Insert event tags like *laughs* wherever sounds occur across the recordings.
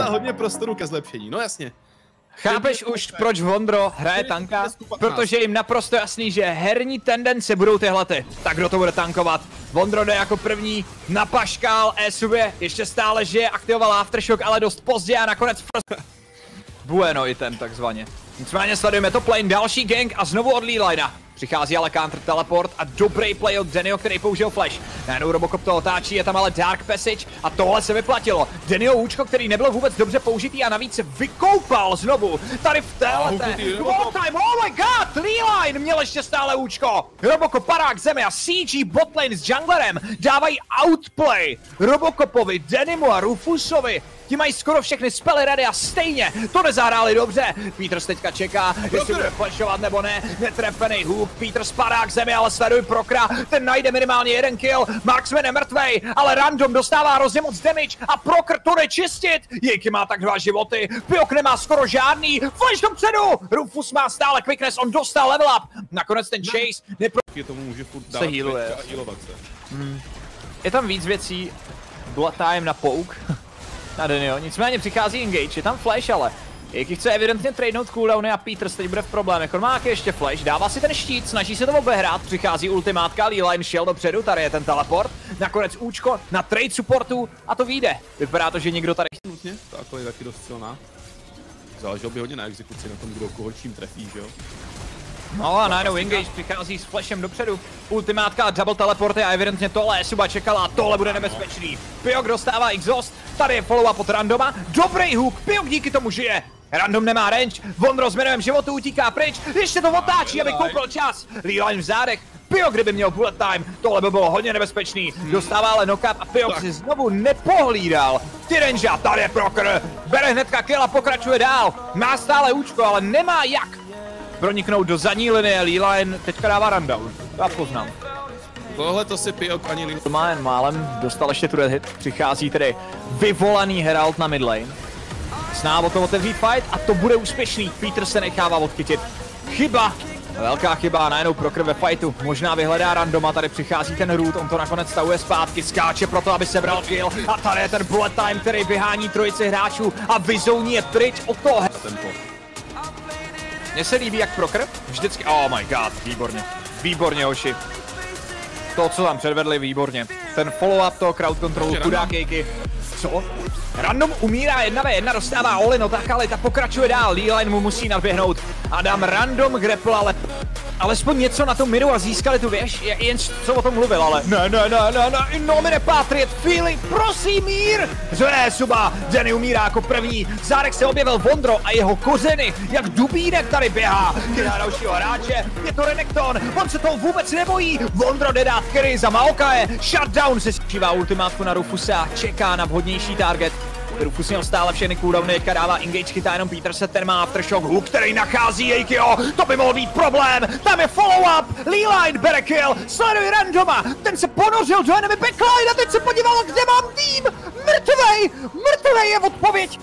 Docela hodně prostoru ke zlepšení, no jasně. Chápeš už, proč Vondro hraje tanka? Protože jim naprosto jasný, že herní tendence budou tyhle ty. Tak kdo to bude tankovat? Vondro jde jako první na paškál, Esubě ještě stále žije, aktivoval Aftershock, ale dost pozdě a nakonec Bueno i ten takzvaně. Nicméně sledujeme to plane, další gang a znovu od Lilina. Přichází ale counter teleport a dobrý play od Denio, který použil flash. Najednou Robocop to otáčí, je tam ale Dark Passage a tohle se vyplatilo. Denio účko, který nebyl vůbec dobře použitý a navíc se vykoupal znovu. Tady v téhle. All time, oh my god, Leeline měl ještě stále účko. Robocop parák zemi a CG botlane s junglerem dávají outplay Robocopovi, Denimu a Rufusovi. Ti mají skoro všechny spely ready a stejně to nezahráli dobře. Peters teďka čeká, jestli bude flashovat nebo ne. Netrefený hook, Peter spadá k zemi, ale sleduj Prokra, ten najde minimálně jeden kill. Marksman je mrtvej, ale Random dostává hrozně moc damage a Prokr to jde čistit. Jejky má tak dva životy, Piok nemá skoro žádný, flash dopředu! Rufus má stále quickness, on dostal level up. Nakonec ten chase nepro... tomu může furt dát se healuje. Hmm. Je tam víc věcí, Blood time na pouk, *laughs* na Denio. Nicméně přichází engage, je tam flash ale. Jaký chce evidentně tradenout cooldowny a Peters teď bude v problémech. On má ještě flash, dává si ten štít, snaží se to obehrát, přichází ultimátka, Line šel dopředu, tady je ten teleport. Nakonec účko na trade supportu a to vyjde. Vypadá to, že někdo tady... Nutně, ta je taky dost silná. Záleželo by hodně na exekuci, na tom, kdo koho čím trefí, že jo? No a najednou Engage přichází s flashem dopředu. Ultimátka, double teleporty a evidentně tohle Suba čekala, tohle bude nebezpečný. Piok dostává exhaust, tady je follow up od Randoma, dobrý hook, Piok díky tomu žije. Random nemá range, Vondro s minulém životu utíká pryč, ještě to otáčí, aby koupil čas. Leeline v zádech, Pio, kdyby měl bullet time, tohle by bylo hodně nebezpečný. Dostává ale knock a Pio si znovu nepohlídal. Tyrenža, tady je Proker, bere hnedka kill a pokračuje dál. Má stále účko, ale nemá jak proniknout do zadní linie, Leeline teďka dává rundown. Já poznám. Tohle to si Piok ani Lin... Má jen málem, dostal ještě tu hit, přichází tedy vyvolaný Herald na midlane. Sná o to otevřít fight a to bude úspěšný, Peter se nechává odchytit. Chyba, Velká chyba, najednou pro krve fightu. Možná vyhledá randoma, tady přichází ten root, on to nakonec stavuje zpátky, skáče pro to, aby sebral kill. A tady je ten bullet time, který vyhání trojici hráčů a vyzouní je pryč od toho. Tempo. Mně se líbí jak Prokr, vždycky, oh my god, výborně, výborně hoši. To, co tam předvedli, výborně. Ten follow-up toho crowd controlu, chudák Jejky. Co? Random umírá jedna ve jedna, dostává Oli, no tak ale ta pokračuje dál, Leeline mu musí nadběhnout. Adam Random grapple, ale alespoň něco na tom miru a získali tu věž, jen co o tom mluvil, ale ne, ne, ne, ne, ne, in nomine Patriot, Fili, prosím mír! Zve suba, Jenny umírá jako první, zárek se objevil Vondro a jeho kořeny, jak dubínek tady běhá, chytá dalšího hráče, je to Renekton, on se toho vůbec nebojí, Vondro jde dát Kerry za Maokae, shutdown se skřívá ultimátku na Rufusa a čeká na vhodnější target, Rufus měl stále všechny cooldowny, teďka dává engage, chytá jenom Peter ten má aftershock, hook, který nachází Jejkio, to by mohl být problém, tam je follow-up, Leeline bere kill, sleduj randoma, ten se ponořil do enemy backline a teď se podíval, kde mám tým, mrtvej, mrtvej je odpověď.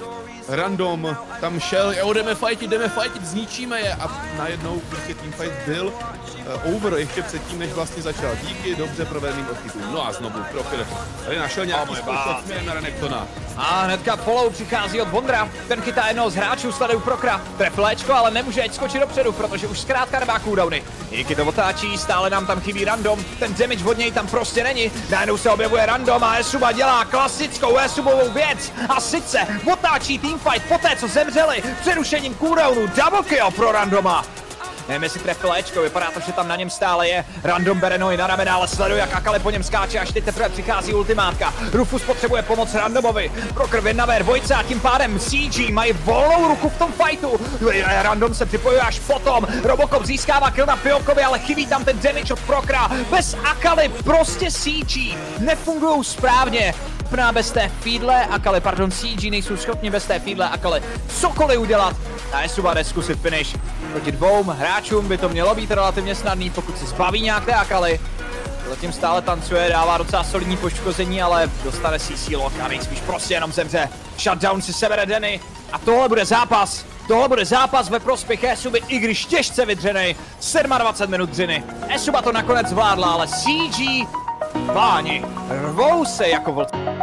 Random tam šel, jo, jdeme fightit, jdeme fightit, zničíme je a najednou prostě teamfight byl uh, over ještě předtím, než vlastně začal. Díky dobře provedeným odchytům. No a znovu Proker tady našel nějaký oh způsob na Renektona. A hnedka follow přichází od Vondra. Ten chytá jednoho z hráčů, sledují Prokra. Trefil Ečko, ale nemůže Ečko skočit dopředu, protože už zkrátka nemá cooldowny. Díky to otáčí, stále nám tam chybí random. Ten damage od něj tam prostě není. Najednou se objevuje random a Esuba dělá klasickou Esubovou věc. A sice otáčí teamfight poté, co zemřeli přerušením cooldownu. Double kill pro randoma. Nevím, jestli trefil Ečko, vypadá to, že tam na něm stále je. Random bere na ramena, ale sleduje, jak Akale po něm skáče, až teď teprve přichází ultimátka. Rufus potřebuje pomoc Randomovi. Proker jedna ve dvojce a tím pádem CG mají volnou ruku v tom fightu. Random se připojuje až potom. Robocop získává kill na Piokovi, ale chybí tam ten damage od Prokra. Bez Akali prostě CG nefungují správně schopná bez té feedle, Akale, pardon, CG nejsou schopni bez té feedle Akale cokoliv udělat. A Esuba jde zkusit finish. Proti dvou hráčům by to mělo být relativně snadný, pokud se zbaví nějaké Akali. Zatím stále tancuje, dává docela solidní poškození, ale dostane CC lock a nejspíš prostě jenom zemře. Shutdown si sebere Denny a tohle bude zápas. Tohle bude zápas ve prospěch Esuby, i když těžce vydřenej. 27 minut dřiny. Esuba to nakonec zvládla, ale CG Páni, rvou se jako vlci.